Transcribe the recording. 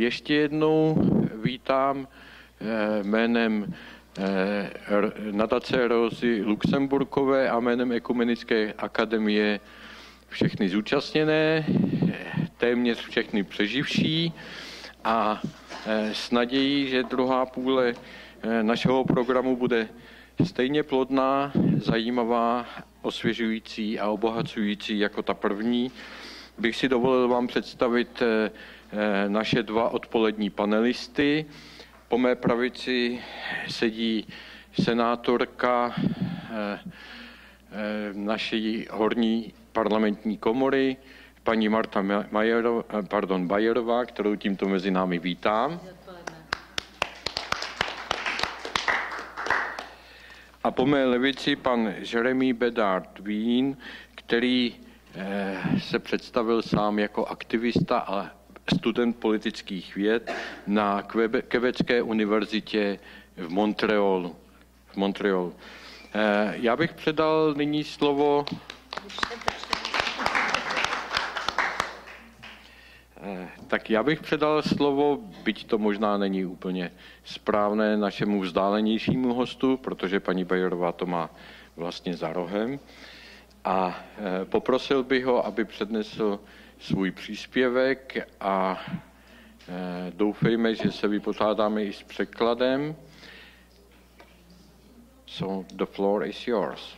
ještě jednou vítám jménem nadace Rozy Luxemburkové a jménem Ekumenické akademie všechny zúčastněné, téměř všechny přeživší a s nadějí, že druhá půle našeho programu bude stejně plodná, zajímavá, osvěžující a obohacující jako ta první, bych si dovolil vám představit eh, eh, naše dva odpolední panelisty. Po mé pravici sedí senátorka eh, naší horní parlamentní komory, paní Marta Majerová, pardon, Bajerová, kterou tímto mezi námi vítám. A po mé levici pan Jeremy Bedard Vín, který se představil sám jako aktivista a student politických věd na Quebecké univerzitě v Montrealu. V Montrealu. Eh, já bych předal nyní slovo Eh, tak já bych předal slovo, byť to možná není úplně správné, našemu vzdálenějšímu hostu, protože paní Bajerová to má vlastně za rohem. A eh, poprosil bych ho, aby přednesl svůj příspěvek a eh, doufejme, že se vypořádáme i s překladem. So the floor is yours.